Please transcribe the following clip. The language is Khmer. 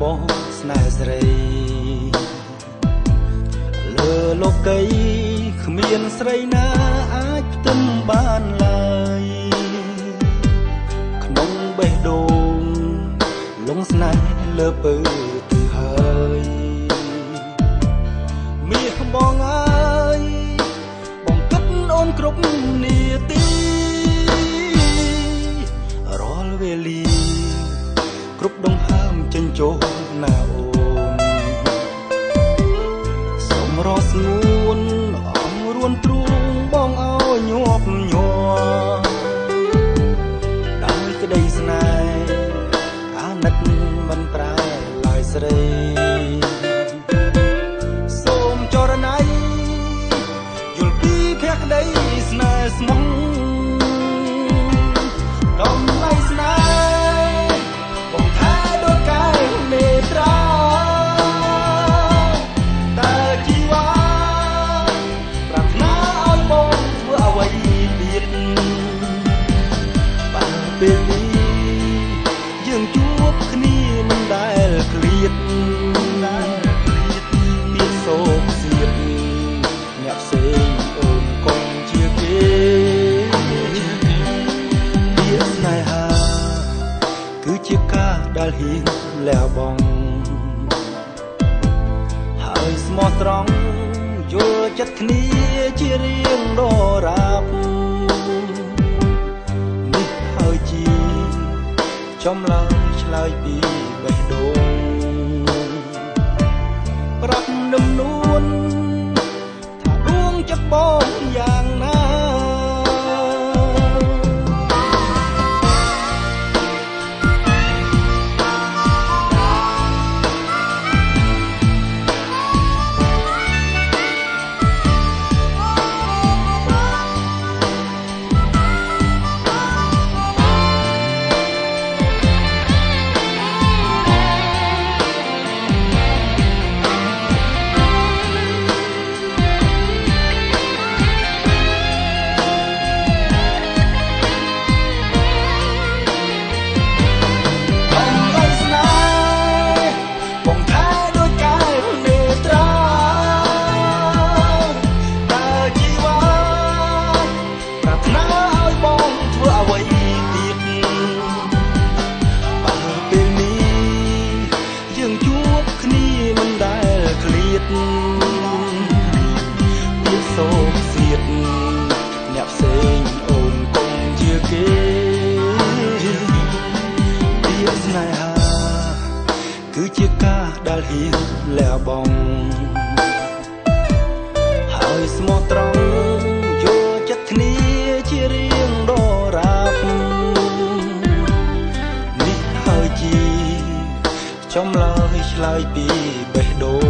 បងស្នេហ៍ស្រីលើលោកីគ្មានស្រីណាអាចផ្ទឹមបានឡើយក្នុងបេះដូងលងស្នេហ៍លើពើទៅហើយមាសបងអើយបងគិតអូនគ្រប់នាទីរាល់វេលាគ្រប់ដង្ហើម ចិញ្ចោណាអូនសូមរស់ស្ងួនអងរួនទ្រូងបងអើយញាប់ញ័រដោយក្តីស្នេហ៍អាណិតមិនប្រែឡើយស្រីសូមចរណៃយល់ពីភក្តីស្នេហ៍ស្មោះ មោះត្រង់យល់ចិត្តគ្នាជារៀងដរាបនេះហើយជាចំឡើយឆ្លើយពីបេះដូងប្រាប់នឹមនួនថាដួងចិត្តបងយ៉ាង ឃ្លាតវាសោកសៀតអ្នកផ្សេងអូនកុំជាគេពាក្យស្នេហាគឺជាការដែលហ៊ានលះបង់ហើយស្មោះត្រង់យល់ចិត្តគ្នាជារៀងដរាបនេះហើយជាចំឡើយឆ្លើយពីបេះដូងប្រាប់នឹមនួនថាដួងចិត្តបង